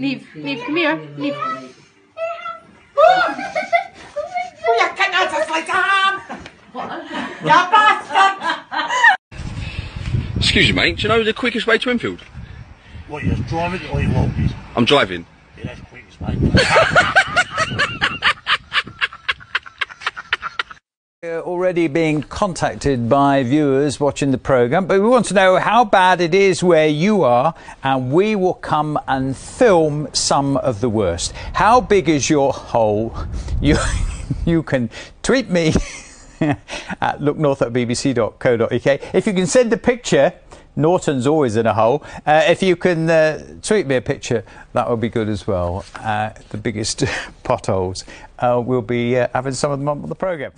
Neve, leave, come here. leave. Oh, Neve. Jag kan inte slita han! Jag bastard! Excuse me, mate. Do you know the quickest way to Enfield? What, you're driving or you walking? I'm driving. Yeah, that's quickest, mate. We're already being contacted by viewers watching the programme, but we want to know how bad it is where you are, and we will come and film some of the worst. How big is your hole? You, you can tweet me at looknorth at bbc.co.uk. If you can send a picture, Norton's always in a hole. Uh, if you can uh, tweet me a picture, that would be good as well. Uh, the biggest potholes. Uh, we'll be uh, having some of them on the programme.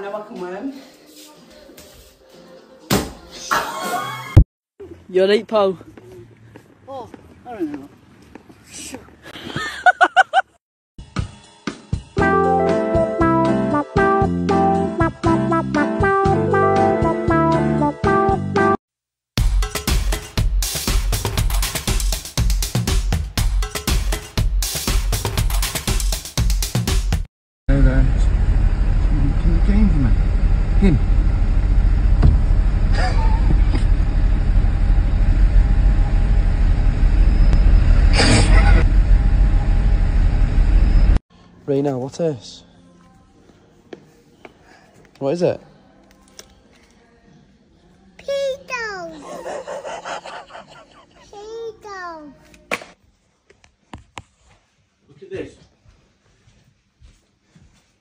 Worms before, oh, I know I. You're right, pal. Right now, what's this? What is it? Look at this.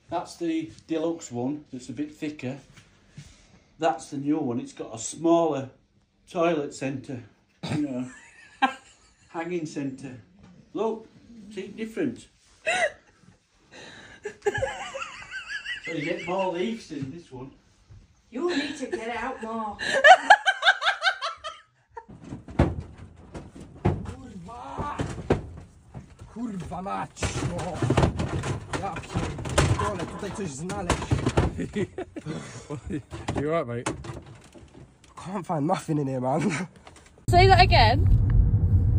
That's the deluxe one. It's a bit thicker. That's the new one. It's got a smaller toilet centre. You know, hanging centre. Look, see different. So you get more leaves in this one. You need to get out more. Kurwa mać! No. Ja pierdolę, tutaj coś znaleźć. You alright, mate? Can't find nothing in here, man. Say that again.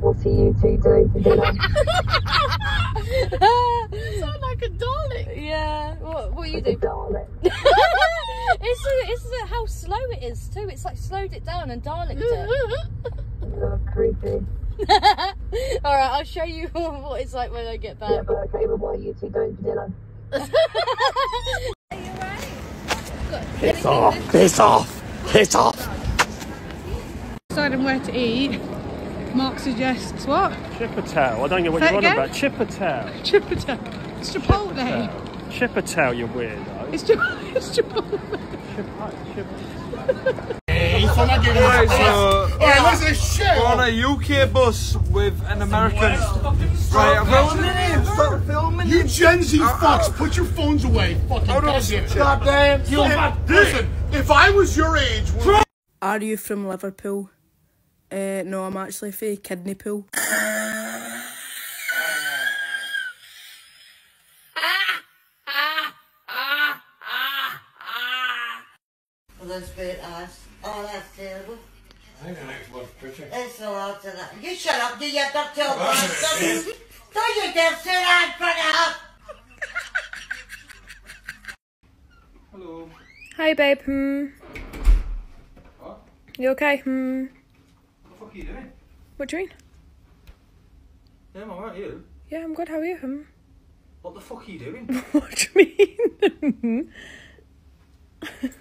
What are you two doing for dinner? sound like a Dalek. Yeah. What, what are you doing? Darling. it's, it's how slow it is too. It's like slowed it down and Daleked it. You're creepy. All right, I'll show you what it's like when I get back. Yeah, but okay, but what are you two doing for dinner? Piss off! Piss off! Piss off! Deciding where to eat. Mark suggests what? Chippertail. I don't get what Say you're it on again? about. Chippertail. Chipotle. It's Chipotle. Chippertail, you weirdo. It's, Chip- it's Chipotle. Alright, listen, We're on a UK bus with an American. Right, I'm rolling in here. Start filming. You Gen Z fucks, put your phones away. Fucking Hold on, goddamn. goddamn. You Listen, if I was your age, Are you from Liverpool? Uh, no, I'm actually from Kidney Pool. Well, those bit eyes. Oh, that's terrible. It's a lot of that. You shut up, you you don't tell me. Don't don't you dare sit down in front of her. Hello. Hi, babe. Hmm. What? You okay? Hmm. What the fuck are you doing? What do you mean? Yeah, I'm alright, you? Yeah, I'm good. How are you? Hmm. What the fuck are you doing? what do you mean?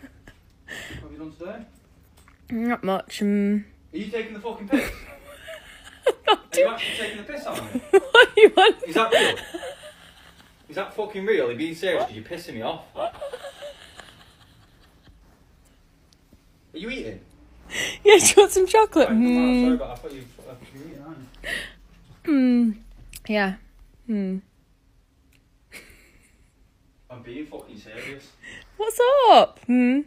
You done today? Not much. Hmm. Are you taking the fucking piss? Not Are you actually taking the piss on me? what do you want? Is that real? Is that fucking real? Are you being serious? Because you're pissing me off. Are you eating? Yeah, do you want some chocolate? Right, on, Hmm. sorry, but I thought you were eating, aren't you? Hmm. Yeah. Hmm. I'm being fucking serious. What's up? Hmm.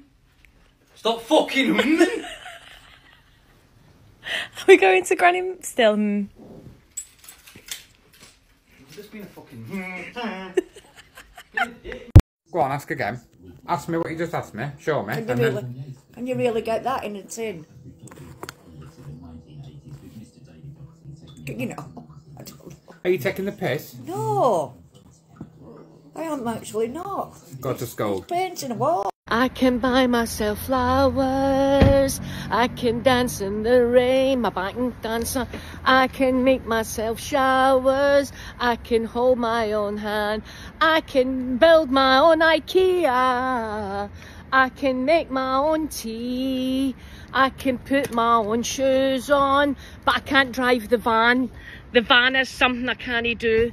Stop fucking humming! Are we going to Granny still? Hmm. You've just been a fucking. Go on, ask again. Ask me what you just asked me. Show me. Can you and really, then- can you really get that in a tin? You know, I Are you taking the piss? No. I am actually not. Got to scold. Painting a wall. I can buy myself flowers. I can dance in the rain, my backing dancer. I can make myself showers. I can hold my own hand. I can build my own IKEA. I can make my own tea. I can put my own shoes on, but I can't drive the van. The van is something I can't do.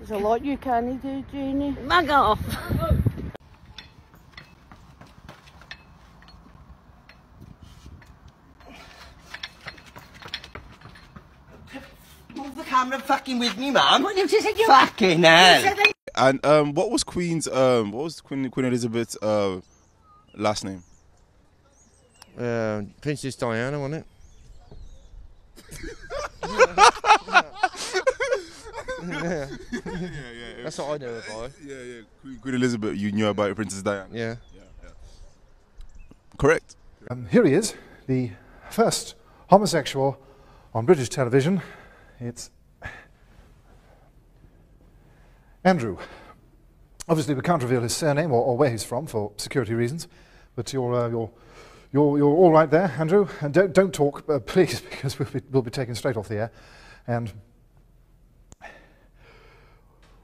There's a lot you can't do, Janie. Mug off. Camera fucking with me, man. What you just said you Fucking hell. And um, what was Queen's um, what was Queen Queen Elizabeth's uh, last name? Uh, Princess Diana, wasn't it? yeah. yeah, yeah. That's what I know about. Yeah, yeah. Queen, Queen Elizabeth, you knew about Princess Diana. Yeah. Correct. Um, here he is, the first homosexual on British television. It's Andrew. Obviously, we can't reveal his surname or, or where he's from for security reasons, but you're, uh, you're, you're, you're all right there, Andrew. And don't, don't talk, uh, please, because we'll be, we'll be taken straight off the air. And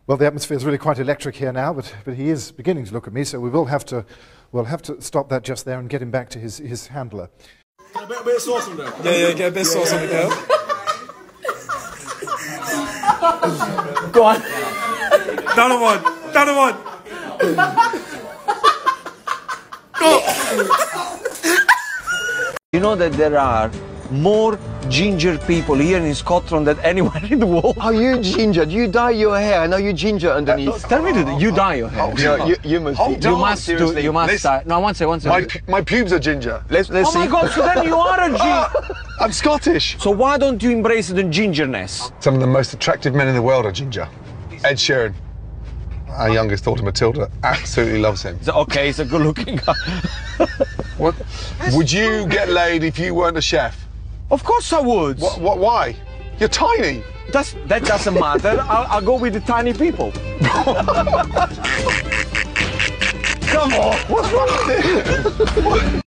well, the atmosphere is really quite electric here now, but, but he is beginning to look at me, so we will have to, we'll have to stop that just there and get him back to his, his handler. Get a bit, bit of sauce on there. Yeah, yeah, get a bit of sauce on the girl. Go on. Down at one. Down at one. You know that there are more ginger people here in Scotland than anywhere in the world. Are you ginger? Do you dye your hair? I know you ginger underneath. Uh, tell me, that you dye your hair. Oh, no, you, you must. Hold you must do. seriously. You must Let's- dye. No, one second, one My, my pubes are ginger. Let's let's oh see. my God! So then you are a ginger. Ah, I'm Scottish. So why don't you embrace the gingerness? Some of the most attractive men in the world are ginger. Ed Sheeran. Our youngest daughter Matilda absolutely loves him. So, okay, he's a good-looking guy. What? Would you get laid if you weren't a chef? Of course I would. What? What? Why? You're tiny. That's, that doesn't matter. I'll, I'll go with the tiny people. Come on. What's wrong with this?